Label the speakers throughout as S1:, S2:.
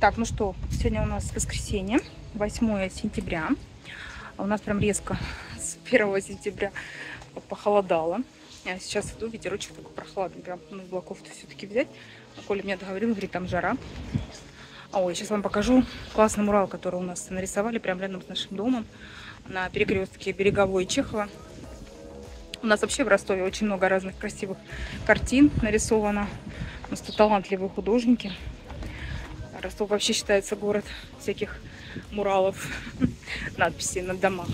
S1: Так, ну что, сегодня у нас воскресенье, 8 сентября. А у нас прям резко с 1 сентября похолодало. Я сейчас иду, ветерочек такой прохладный, прям ну, облаков-то все-таки взять. А Коля мне договорил, говорит, там жара. А, ой, сейчас вам покажу классный мурал, который у нас нарисовали прямо рядом с нашим домом на перекрестке Береговой и Чехова. У нас вообще в Ростове очень много разных красивых картин нарисовано. У нас тут талантливые художники. Ростов вообще считается город всяких муралов, надписей на домах.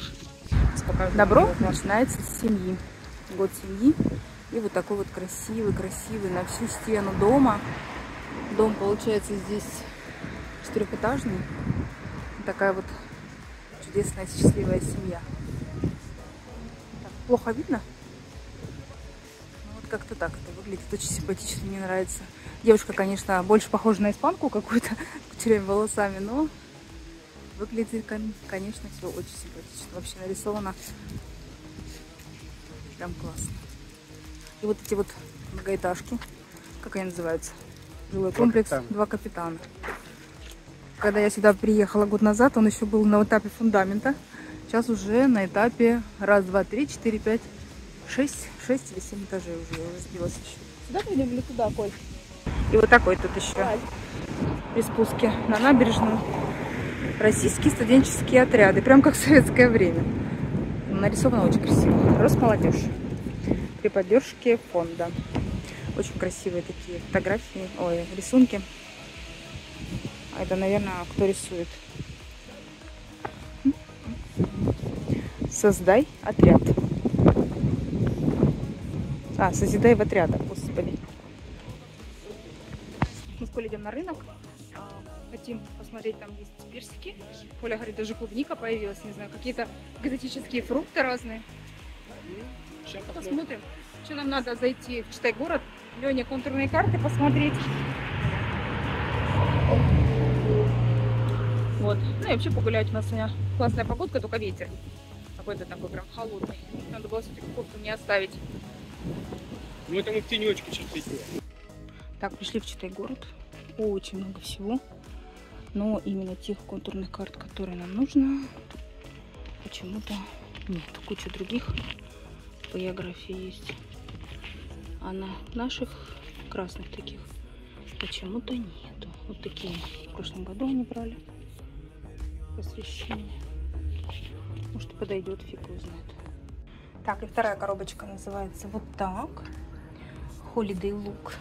S1: Добро начинается с семьи. Год семьи. И вот такой вот красивый, красивый на всю стену дома. Дом получается здесь четырехэтажный. Такая вот чудесная, счастливая семья. Так, плохо видно? Как-то так это выглядит. Очень симпатично, мне нравится. Девушка, конечно, больше похожа на испанку какую-то, с кучерями волосами, но выглядит, конечно, все очень симпатично. Вообще нарисовано прям классно. И вот эти вот многоэтажки, как они называются? Жилой комплекс капитана. «Два капитана». Когда я сюда приехала год назад, он еще был на этапе фундамента. Сейчас уже на этапе раз, два, три, четыре, пять, шесть, шесть или семь этажей уже. Я уже сбилась еще. Сюда пойдем или туда, Коль? И вот такой тут еще при спуске на набережную. Российские студенческие отряды. Прям как в советское время. Нарисовано очень красиво. Росмолодежь. При поддержке фонда. Очень красивые такие фотографии, ой, рисунки. А это, наверное, кто рисует. Создай отряд. А, созидай в отрядах, господи. Мы с Колей идем на рынок. А, хотим посмотреть, там есть персики. Коля говорит, даже клубника появилась, не знаю, какие-то экзотические фрукты разные. Сейчас посмотрим. Что нам надо зайти в Читай город, Леня контурные карты посмотреть. Вот. Ну и вообще погулять. У нас сегодня классная погодка, только ветер. Какой-то такой прям холодный. Надо было все-таки кофту не оставить.
S2: Ну это в тенечке сейчас
S1: Так, пришли в Читай город. Очень много всего. Но именно тех контурных карт, которые нам нужно, почему-то нет. Куча других по географии есть. А на наших красных таких почему-то нету. Вот такие в прошлом году они брали посвящение. Может подойдет, фиг его знает. Так, и вторая коробочка называется вот так. Holiday Look.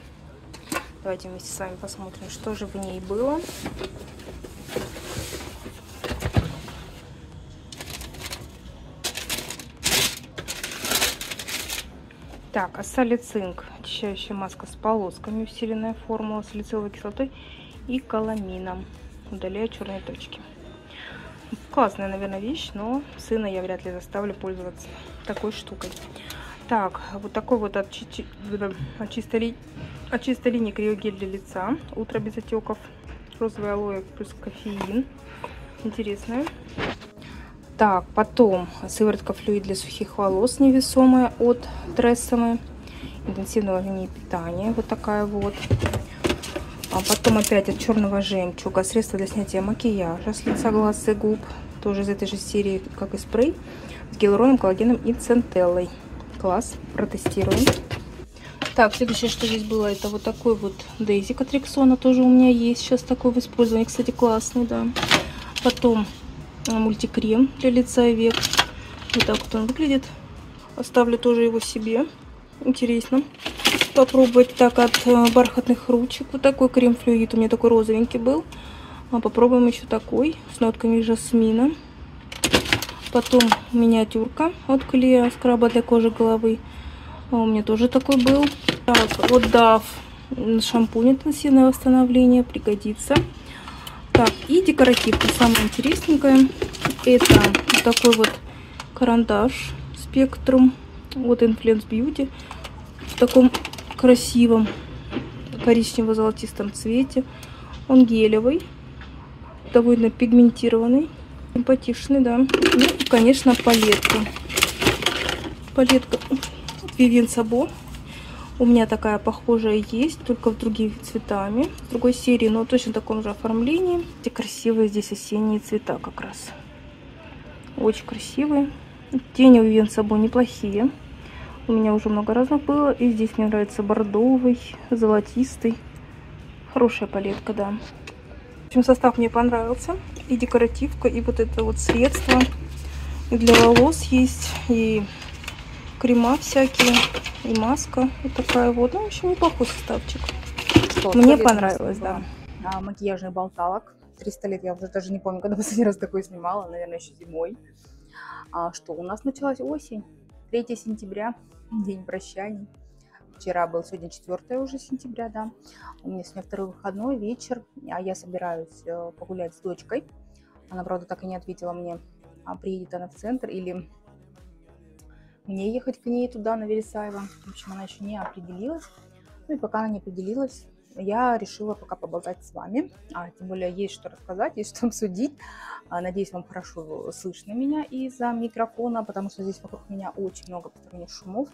S1: Давайте вместе с вами посмотрим, что же в ней было. Так, асалицинк, очищающая маска с полосками, усиленная формула салициловой кислотой и каламином. Удаляя черные точки. Классная, наверное, вещь, но сына я вряд ли заставлю пользоваться такой штукой. Так, вот такой вот от, чи от, чистой, от чистой линии криогель для лица. Утро без отеков. Розовый алоэ плюс кофеин. Интересная. Так, потом сыворотка флюид для сухих волос невесомая от Трессомы. Интенсивного линии питания. Вот такая вот. А потом опять от черного жемчуга. Средство для снятия макияжа с лица, глаз и губ. Тоже из этой же серии, как и спрей. С гиалуроном, коллагеном и центеллой. Класс. Протестируем. Так, следующее, что здесь было, это вот такой вот Дейзи Катриксона. Тоже у меня есть сейчас такой в использовании. Кстати, классный, да. Потом а, мультикрем для лица и век. Вот так вот он выглядит. Оставлю тоже его себе. Интересно попробовать так от э, бархатных ручек. Вот такой крем-флюид у меня такой розовенький был. А попробуем еще такой с нотками жасмина. Потом миниатюрка от Клея скраба для кожи головы. А у меня тоже такой был. Так, DAF шампунь интенсивное восстановление пригодится. Так, и декоративка, самое интересненькое. Это вот такой вот карандаш спектрум от Influence Beauty в таком красивом коричнево-золотистом цвете. Он гелевый, довольно пигментированный, симпатичный, да. Ну, конечно, палетка. Палетка Vivien Sabo. У меня такая похожая есть, только в других цветами, в другой серии, но точно таком же оформлении. Эти красивые здесь осенние цвета как раз. Очень красивые. Тени у Вен собой неплохие. У меня уже много разных было. И здесь мне нравится бордовый, золотистый. Хорошая палетка, да. В общем, состав мне понравился. И декоративка, и вот это вот средство. И для волос есть, и крема всякие, и маска вот такая вот. Ну, в общем, неплохой составчик. Что, Мне понравилось, да.
S3: А, макияжных болталок. 300 лет, я уже даже не помню, когда последний раз такой снимала, наверное, еще зимой. А, что, у нас началась осень, 3 сентября, день прощаний. Вчера был, сегодня 4 уже сентября, да. У меня сегодня второй выходной, вечер, а я собираюсь э, погулять с дочкой. Она, правда, так и не ответила мне, а приедет она в центр или мне ехать к ней туда, на Вересаева. В общем, она еще не определилась. Ну и пока она не определилась, я решила пока поболтать с вами. А, тем более есть что рассказать, есть что обсудить. А, надеюсь, вам хорошо слышно меня из-за микрофона, потому что здесь вокруг меня очень много посторонних шумов.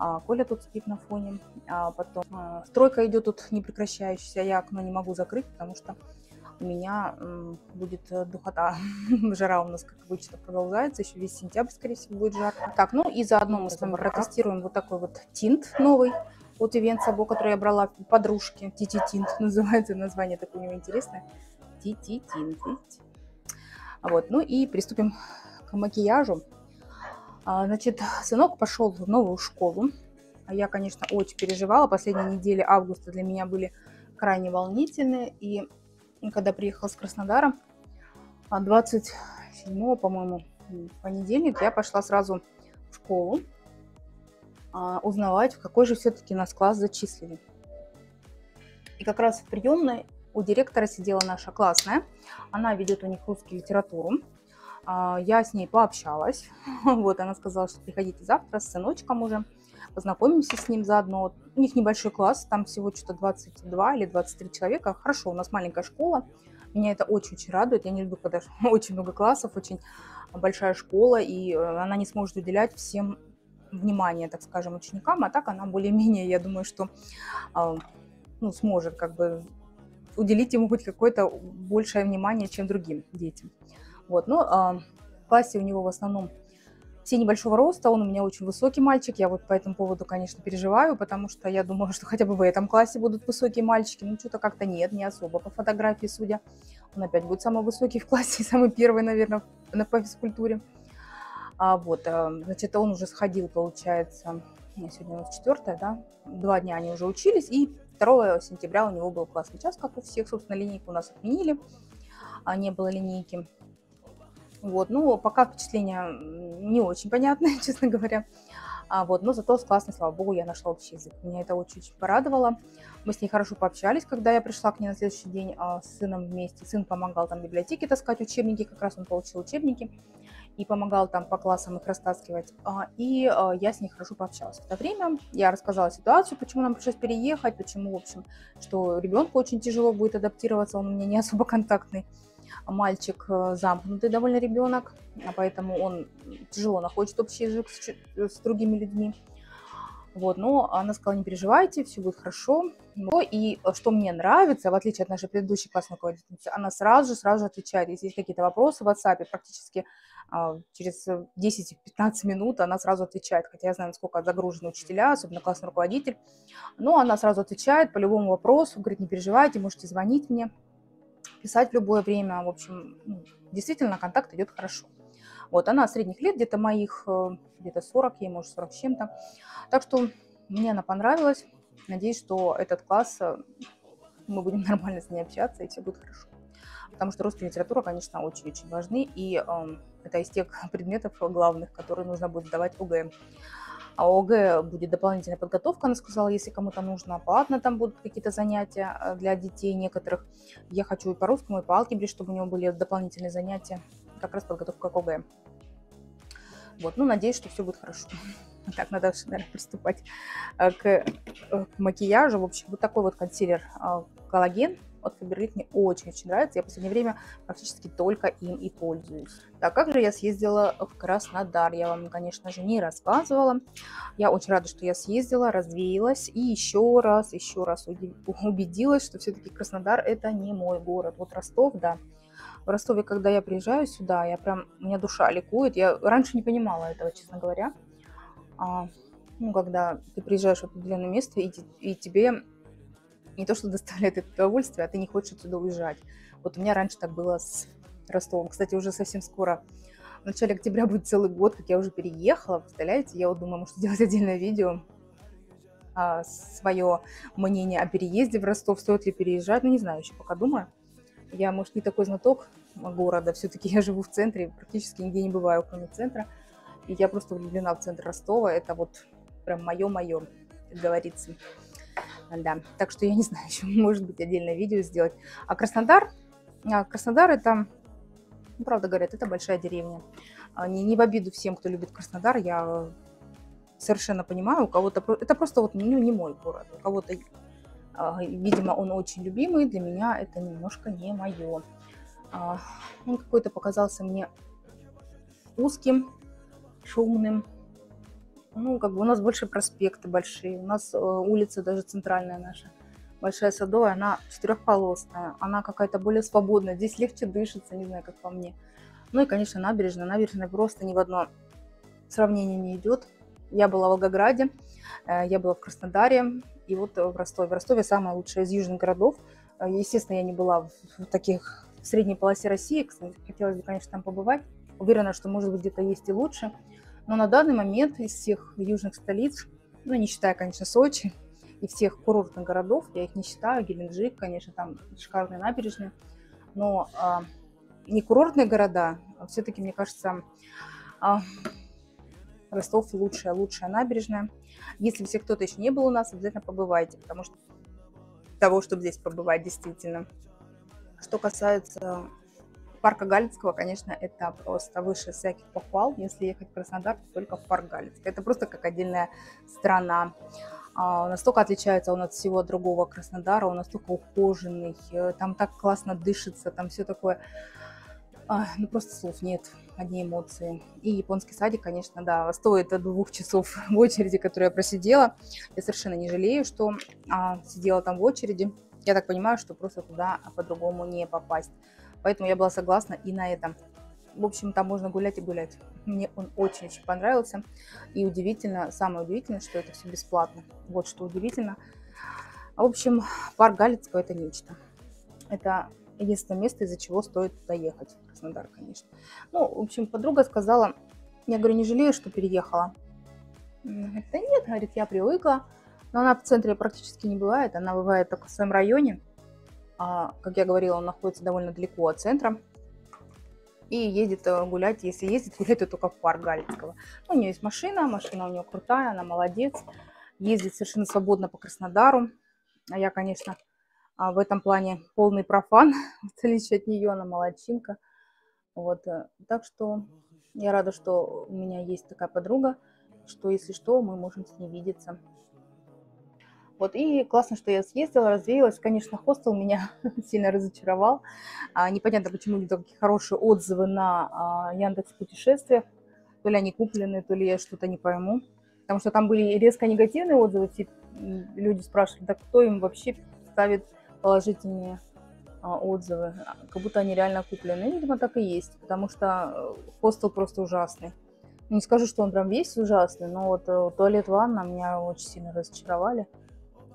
S3: А, Коля тут спит на фоне. А потом а, стройка идет тут не прекращающаяся. Я окно не могу закрыть, потому что у меня будет э, духота. Жара у нас, как обычно, продолжается. Еще весь сентябрь, скорее всего, будет жарко. Так, ну и заодно мы с вами протестируем вот такой вот тинт новый от Event Sabo, который я брала подружки. Тити Тинт называется, название такое у него интересное. Тити Тинт, Вот, ну и приступим к макияжу. А, значит, сынок пошел в новую школу. Я, конечно, очень переживала. Последние недели августа для меня были крайне волнительные. И когда приехала с Краснодара, 27 а, по-моему, понедельник, я пошла сразу в школу а, узнавать, в какой же все-таки нас класс зачислили. И как раз в приемной у директора сидела наша классная. Она ведет у них русскую литературу. А, я с ней пообщалась. Вот, она сказала, что приходите завтра с сыночком уже. Познакомимся с ним заодно. У них небольшой класс, там всего что-то 22 или 23 человека. Хорошо, у нас маленькая школа. Меня это очень-очень радует. Я не люблю, когда очень много классов, очень большая школа, и э, она не сможет уделять всем внимание, так скажем, ученикам, а так она более-менее, я думаю, что а, ну, сможет как бы уделить ему хоть какое-то большее внимание, чем другим детям. Вот, но а, в классе у него в основном все небольшого роста, он у меня очень высокий мальчик, я вот по этому поводу, конечно, переживаю, потому что я думала, что хотя бы в этом классе будут высокие мальчики, ну что-то как-то нет, не особо по фотографии судя. Он опять будет самый высокий в классе, самый первый, наверное, на по физкультуре. А вот, э, значит, он уже сходил, получается, сегодня у нас четвертое, да, два дня они уже учились, и 2 сентября у него был классный час, как у всех, собственно, линейку у нас отменили, а не было линейки. Вот, ну, пока впечатления не очень понятные, честно говоря. А вот, но зато с классной, слава богу, я нашла общий язык. Меня это очень-очень порадовало. Мы с ней хорошо пообщались, когда я пришла к ней на следующий день а, с сыном вместе. Сын помогал там в библиотеке таскать учебники, как раз он получил учебники и помогал там по классам их растаскивать. А, и а, я с ней хорошо пообщалась в это время. Я рассказала ситуацию, почему нам пришлось переехать, почему, в общем, что ребенку очень тяжело будет адаптироваться, он у меня не особо контактный мальчик, э, замкнутый довольно ребенок, а поэтому он тяжело находит общий язык с, с другими людьми. Вот, но она сказала, не переживайте, все будет хорошо. Ну, и э, что мне нравится, в отличие от нашей предыдущей классной руководительницы, она сразу же, сразу же отвечает. Если есть какие-то вопросы в WhatsApp, практически а, через 10-15 минут она сразу отвечает. Хотя я знаю, насколько загружены учителя, особенно классный руководитель. Но она сразу отвечает по любому вопросу, говорит, не переживайте, можете звонить мне, писать в любое время. В общем, ну, действительно, контакт идет хорошо. Вот, она средних лет, где-то моих, э, где-то 40, ей может 40 с чем-то. Так что мне она понравилась. Надеюсь, что этот класс, э, мы будем нормально с ней общаться, и все будет хорошо. Потому что русская литература, конечно, очень-очень важны, и э, это из тех предметов главных, которые нужно будет сдавать ОГЭ. А ОГЭ будет дополнительная подготовка, она сказала, если кому-то нужно. Платно там будут какие-то занятия э, для детей некоторых. Я хочу и по русскому, и по алгебре, чтобы у него были дополнительные занятия как раз подготовка к ОГЭ. Вот, ну, надеюсь, что все будет хорошо. Так, надо, наверное, приступать э, к, э, к макияжу. В общем, вот такой вот консилер коллаген от Faberlic мне очень-очень нравится. Я в последнее время практически только им и пользуюсь. Так, как же я съездила в Краснодар? Я вам, конечно же, не рассказывала. Я очень рада, что я съездила, развеялась и еще раз, еще раз убедилась, что все-таки Краснодар это не мой город. Вот Ростов, да. В Ростове, когда я приезжаю сюда, я прям, у меня душа ликует. Я раньше не понимала этого, честно говоря. А, ну, когда ты приезжаешь в определенное место, и, и тебе не то, что доставляет это удовольствие, а ты не хочешь отсюда уезжать. Вот у меня раньше так было с Ростовом. Кстати, уже совсем скоро, в начале октября будет целый год, как я уже переехала. Представляете, я вот думаю, может сделать отдельное видео, а, свое мнение о переезде в Ростов, стоит ли переезжать. Ну, не знаю, еще пока думаю. Я, может, не такой знаток города, все-таки я живу в центре, практически нигде не бываю, кроме центра. И я просто влюблена в центр Ростова. Это вот прям мое-мое, как говорится. Да, так что я не знаю, еще может быть отдельное видео сделать. А Краснодар, а Краснодар это, ну, правда говорят, это большая деревня. А, не, не в обиду всем, кто любит Краснодар, я совершенно понимаю, у кого-то, это просто вот ну, не мой город, у кого-то, а, видимо, он очень любимый, для меня это немножко не мое. Он какой-то показался мне узким, шумным, ну, как бы у нас больше проспекты большие, у нас э, улица даже центральная наша, Большая Садовая, она четырехполосная, она какая-то более свободная, здесь легче дышится, не знаю, как по мне. Ну и, конечно, набережная. Набережная просто ни в одно сравнение не идет. Я была в Волгограде, э, я была в Краснодаре и вот в Ростове. В Ростове самая лучшая из южных городов. Э, естественно, я не была в таких в средней полосе России. Кстати, хотелось бы, конечно, там побывать. Уверена, что, может быть, где-то есть и лучше. Но на данный момент из всех южных столиц, ну, не считая, конечно, Сочи, и всех курортных городов, я их не считаю, Геленджик, конечно, там шикарные набережные, но а, не курортные города, а все-таки, мне кажется, а, Ростов лучшая, лучшая набережная. Если все кто-то еще не был у нас, обязательно побывайте, потому что того, чтобы здесь побывать действительно. Что касается парка Галицкого, конечно, это просто выше всяких похвал. Если ехать в Краснодар, то только в парк Галицкий. Это просто как отдельная страна. А, настолько отличается он от всего другого Краснодара, он настолько ухоженный, э, там так классно дышится, там все такое... А, ну, просто слов нет, одни эмоции. И японский садик, конечно, да, стоит двух часов в очереди, которую я просидела. Я совершенно не жалею, что а, сидела там в очереди. Я так понимаю, что просто туда по-другому не попасть. Поэтому я была согласна и на этом. В общем, там можно гулять и гулять. Мне он очень-очень понравился. И удивительно, самое удивительное, что это все бесплатно. Вот что удивительно. В общем, парк Галицкого – это нечто. Это единственное место, из-за чего стоит туда ехать. Краснодар, конечно. Ну, в общем, подруга сказала, я говорю, не жалею, что переехала. Говорит, да нет, говорит, я привыкла. Но она в центре практически не бывает. Она бывает только в своем районе. А, как я говорила, он находится довольно далеко от центра. И ездит э, гулять, если ездит, гулять, то только в парк Галицкого. У нее есть машина, машина у нее крутая, она молодец. Ездит совершенно свободно по Краснодару. А я, конечно, а, в этом плане полный профан, в отличие от нее, она молодчинка. Вот, э, так что я рада, что у меня есть такая подруга, что если что, мы можем с ней видеться. Вот, и классно, что я съездила, развеялась. Конечно, хостел меня сильно разочаровал. А, непонятно, почему не такие хорошие отзывы на а, Яндекс путешествиях. То ли они куплены, то ли я что-то не пойму. Потому что там были резко негативные отзывы. Все люди спрашивали, да кто им вообще ставит положительные а, отзывы. Как будто они реально куплены. видимо, так и есть. Потому что э, хостел просто ужасный. Не скажу, что он прям весь ужасный, но вот э, туалет, ванна меня очень сильно разочаровали.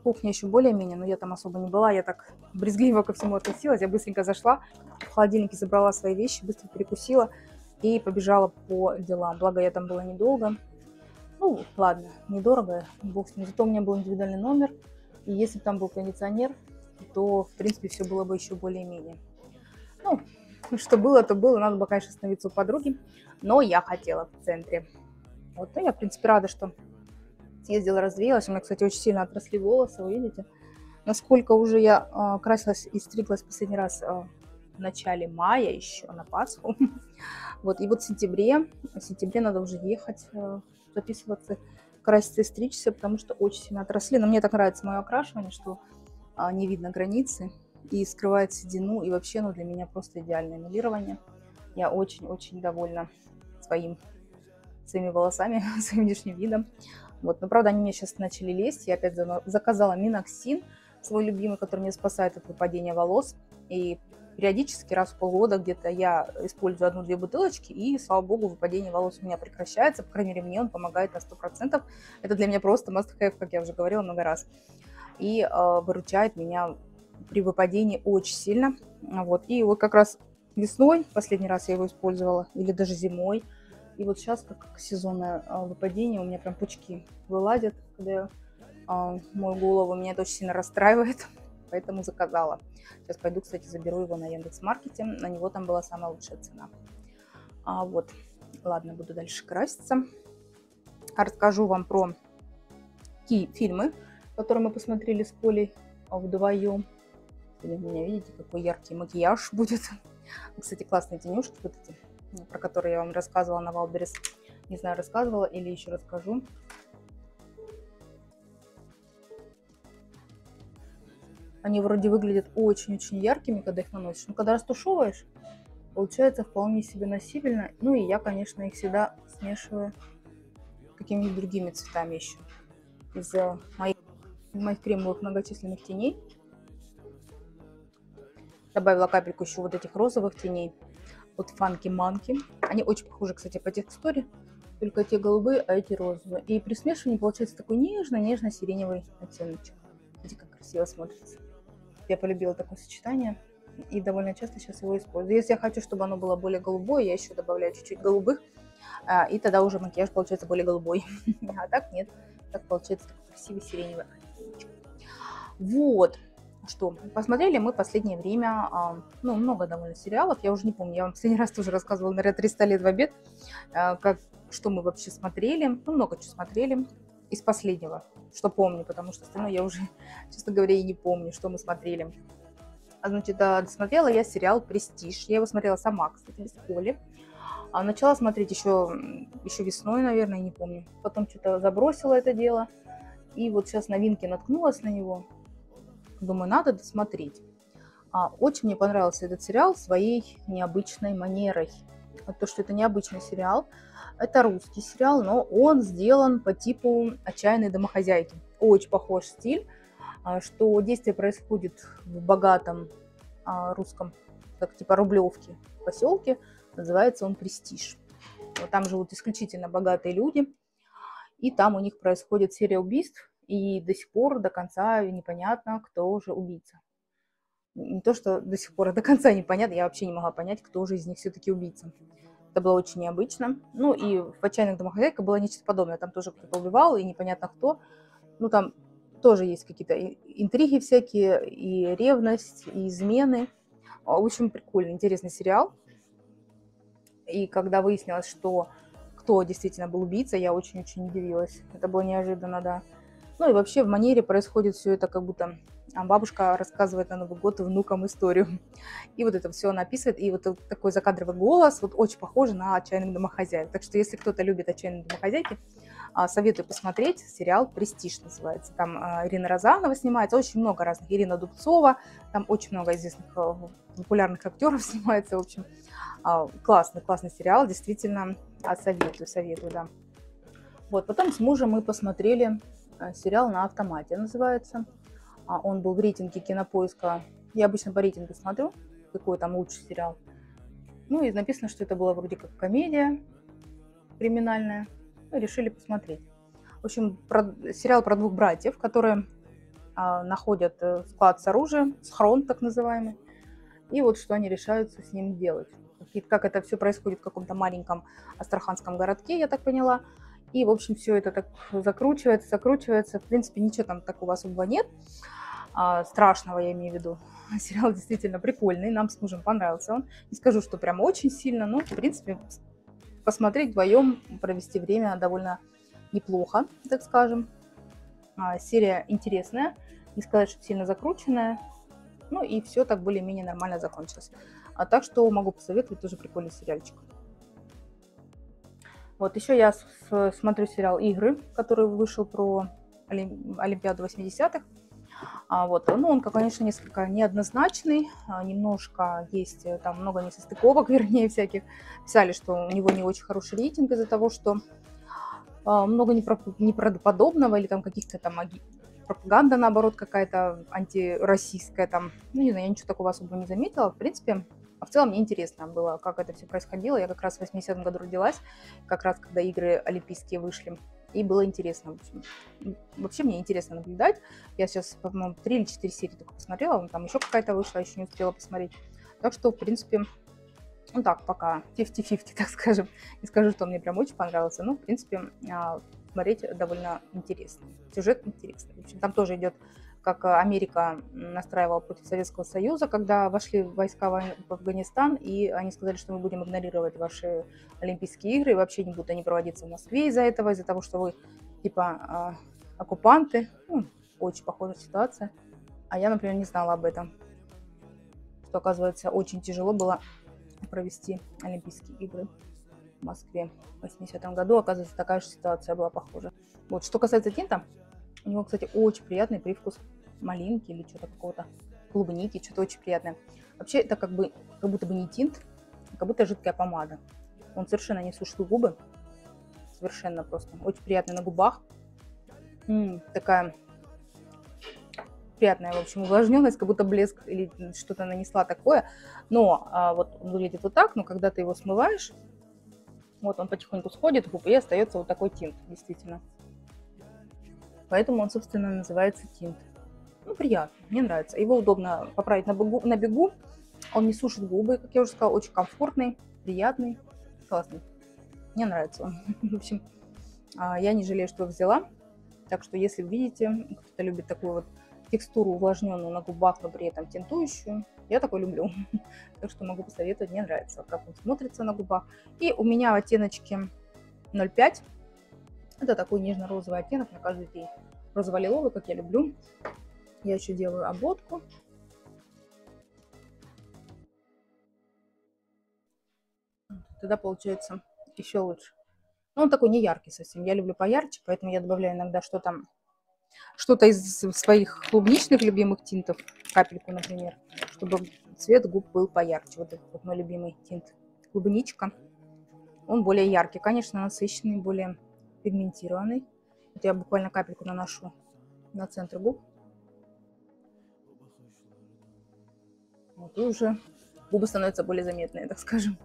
S3: Кухня еще более-менее, но я там особо не была. Я так брезгливо ко всему относилась. Я быстренько зашла, в холодильнике забрала свои вещи, быстро перекусила и побежала по делам. Благо, я там была недолго. Ну, ладно, недорого, бог с ним. Зато у меня был индивидуальный номер. И если бы там был кондиционер, то, в принципе, все было бы еще более-менее. Ну, что было, то было. Надо было, конечно, становиться у подруги. Но я хотела в центре. Вот, ну, я, в принципе, рада, что съездила, развеялась. У меня, кстати, очень сильно отросли волосы, вы видите? Насколько уже я э, красилась и стриглась последний раз э, в начале мая еще, на Пасху. вот, и вот в сентябре, в сентябре надо уже ехать, э, записываться, краситься и стричься, потому что очень сильно отросли. Но мне так нравится мое окрашивание, что э, не видно границы. и скрывает седину, и вообще, ну, для меня просто идеальное милирование. Я очень-очень довольна своим, своими волосами, своим внешним видом. Вот, но правда они мне сейчас начали лезть. Я опять заказала Миноксин, свой любимый, который меня спасает от выпадения волос. И периодически раз в полгода где-то я использую одну-две бутылочки, и, слава богу, выпадение волос у меня прекращается. По крайней мере, мне он помогает на 100%. Это для меня просто must-have, как я уже говорила много раз. И э, выручает меня при выпадении очень сильно. Вот. И вот как раз весной, последний раз я его использовала, или даже зимой. И вот сейчас, как сезонное э, выпадение, у меня прям пучки вылазят, когда я э, мою голову. Меня это очень сильно расстраивает, поэтому заказала. Сейчас пойду, кстати, заберу его на Яндекс.Маркете. На него там была самая лучшая цена. А, вот, ладно, буду дальше краситься. Расскажу вам про какие фильмы, которые мы посмотрели с Колей вдвоем. Или у меня, видите, какой яркий макияж будет. Кстати, классные тенюшки вот эти, про которые я вам рассказывала на Wildberries. Не знаю, рассказывала или еще расскажу. Они вроде выглядят очень-очень яркими, когда их наносишь. Но когда растушевываешь, получается вполне себе носибельно. Ну и я, конечно, их всегда смешиваю какими-нибудь другими цветами еще. Из моих, моих кремовых многочисленных теней. Добавила капельку еще вот этих розовых теней от Funky Monkey. Они очень похожи, кстати, по текстуре. Только те голубые, а эти розовые. И при смешивании получается такой нежно-нежно-сиреневый оттеночек. Смотрите, как красиво смотрится. Я полюбила такое сочетание и довольно часто сейчас его использую. Если я хочу, чтобы оно было более голубое, я еще добавляю чуть-чуть голубых, а, и тогда уже макияж получается более голубой. А так нет, так получается такой красивый сиреневый Вот, что, посмотрели мы последнее время, ну, много довольно сериалов, я уже не помню, я вам последний раз тоже рассказывала, наверное, 300 лет в обед, а, как, что мы вообще смотрели, ну, много чего смотрели из последнего что помню, потому что остальное я уже, честно говоря, и не помню, что мы смотрели. А, значит, смотрела я сериал «Престиж». Я его смотрела сама, кстати, без Коли. А начала смотреть еще, еще весной, наверное, не помню. Потом что-то забросила это дело. И вот сейчас новинки наткнулась на него. Думаю, надо досмотреть. А, очень мне понравился этот сериал своей необычной манерой. То, что это необычный сериал, это русский сериал, но он сделан по типу «Отчаянной домохозяйки». Очень похож стиль, а, что действие происходит в богатом а, русском, как типа Рублевке, поселке. Называется он «Престиж». Там живут исключительно богатые люди, и там у них происходит серия убийств, и до сих пор до конца непонятно, кто же убийца. Не то, что до сих пор, а до конца непонятно, я вообще не могла понять, кто же из них все-таки убийца. Это было очень необычно. Ну и в «Отчаянных домохозяйках» было нечто подобное. Там тоже кто-то убивал, и непонятно кто. Ну там тоже есть какие-то интриги всякие, и ревность, и измены. А, очень прикольный, интересный сериал. И когда выяснилось, что кто действительно был убийца, я очень-очень удивилась. Это было неожиданно, да. Ну и вообще в манере происходит все это как будто а бабушка рассказывает на Новый год внукам историю. И вот это все она описывает, и вот такой закадровый голос, вот очень похоже на «Отчаянных домохозяек». Так что если кто-то любит «Отчаянные домохозяйки», а, советую посмотреть. Сериал «Престиж» называется. Там а, Ирина Розанова снимается, очень много разных. Ирина Дубцова, там очень много известных популярных актеров снимается. В общем, классный, классный сериал, действительно советую, советую, да. Вот, потом с мужем мы посмотрели сериал «На автомате» называется. А он был в рейтинге кинопоиска. Я обычно по рейтингу смотрю, какой там лучший сериал. Ну и написано, что это была вроде как комедия криминальная. Ну, решили посмотреть. В общем, про, сериал про двух братьев, которые а, находят э, склад с оружием, схрон так называемый. И вот что они решаются с ним делать. Как это все происходит в каком-то маленьком астраханском городке, я так поняла. И, в общем, все это так закручивается, закручивается. В принципе, ничего там такого особого нет. А, страшного, я имею в виду. Сериал действительно прикольный, нам с мужем понравился он. Не скажу, что прям очень сильно, но, в принципе, посмотреть вдвоем, провести время довольно неплохо, так скажем. А, серия интересная, не сказать, что сильно закрученная. Ну и все так более-менее нормально закончилось. А так что могу посоветовать, тоже прикольный сериальчик. Вот, еще я смотрю сериал «Игры», который вышел про Олимпиаду 80-х. А, вот, ну, он, конечно, несколько неоднозначный, а, немножко есть э, там много несостыковок, вернее, всяких. Писали, что у него не очень хороший рейтинг из-за того, что а, много неправдоподобного или там каких-то там пропаганда, наоборот, какая-то антироссийская там. Ну, не знаю, я ничего такого особо не заметила. В принципе, а в целом мне интересно было, как это все происходило. Я как раз в 80-м году родилась, как раз когда игры олимпийские вышли. И было интересно, в общем. Вообще мне интересно наблюдать. Я сейчас, по-моему, 3 или 4 серии только посмотрела. Там еще какая-то вышла, еще не успела посмотреть. Так что, в принципе, ну так, пока 50-50, так скажем. Не скажу, что мне прям очень понравился. Но, в принципе, а, смотреть довольно интересно. Сюжет интересный. В общем, там тоже идет как Америка настраивала против Советского Союза, когда вошли войска в Афганистан, и они сказали, что мы будем игнорировать ваши Олимпийские игры, и вообще не будут они проводиться в Москве из-за этого, из-за того, что вы типа а, оккупанты. Ну, очень похожая ситуация. А я, например, не знала об этом. Что, оказывается, очень тяжело было провести Олимпийские игры в Москве в 80-м году. Оказывается, такая же ситуация была похожа. Вот, что касается тинта, у него, кстати, очень приятный привкус малинки или что-то какого-то клубники, что-то очень приятное. Вообще это как бы, как будто бы не тинт, а как будто жидкая помада. Он совершенно не сушит губы, совершенно просто. Очень приятный на губах. М-м, такая приятная, в общем, увлажненность, как будто блеск или что-то нанесла такое. Но а, вот он выглядит вот так, но когда ты его смываешь, вот он потихоньку сходит в губы и остается вот такой тинт, действительно. Поэтому он, собственно, называется тинт. Ну, приятно, мне нравится. Его удобно поправить на бегу, на бегу. Он не сушит губы, как я уже сказала, очень комфортный, приятный, классный. Мне нравится он. В общем, а, я не жалею, что взяла. Так что, если видите, кто-то любит такую вот текстуру увлажненную на губах, но при этом тентующую, я такой люблю. Так что могу посоветовать, мне нравится, как он смотрится на губах. И у меня оттеночки 0,5. Это такой нежно-розовый оттенок на каждый день. Розово-лиловый, как я люблю. Я еще делаю обводку. Тогда получается еще лучше. Но он такой не яркий совсем. Я люблю поярче, поэтому я добавляю иногда что-то что-то из своих клубничных любимых тинтов, капельку, например, чтобы цвет губ был поярче. Вот этот вот мой любимый тинт. Клубничка. Он более яркий, конечно, насыщенный, более пигментированный. Вот я буквально капельку наношу на центр губ. Вот, уже губы становятся более заметные, так скажем.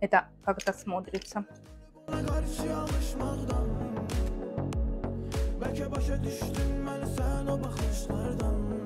S3: Это как это смотрится. Belki başa düştüm ben sen o bakışlardan